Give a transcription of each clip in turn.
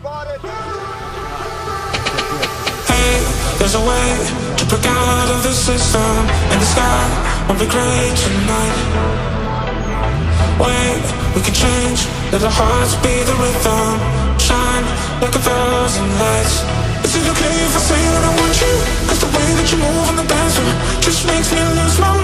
spotted. Hey, there's a way to break out of the system And the sky won't be gray tonight Wait, we can change Let our hearts be the rhythm Shine like a thousand lights Is it okay if I say that I want you? Cause the way that you move on the dance floor Just makes me lose my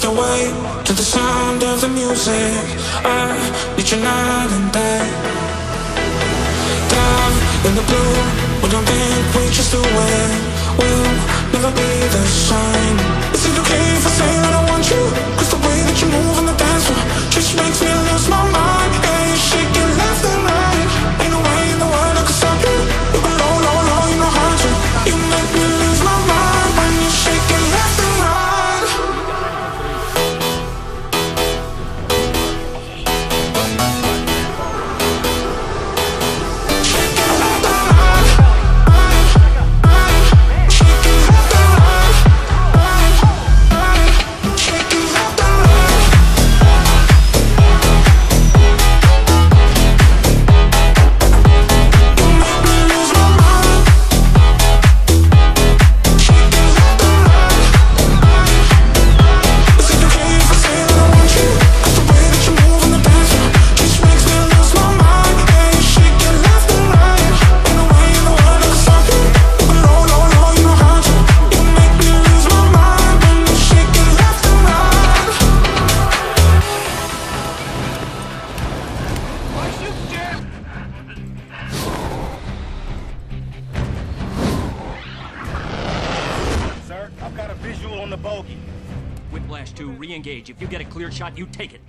drift away to the sound of the music. I need you night and day. Down in the blue, we don't think we just do it. We'll never be the same. on the bogey. Whiplash 2, re-engage. If you get a clear shot, you take it.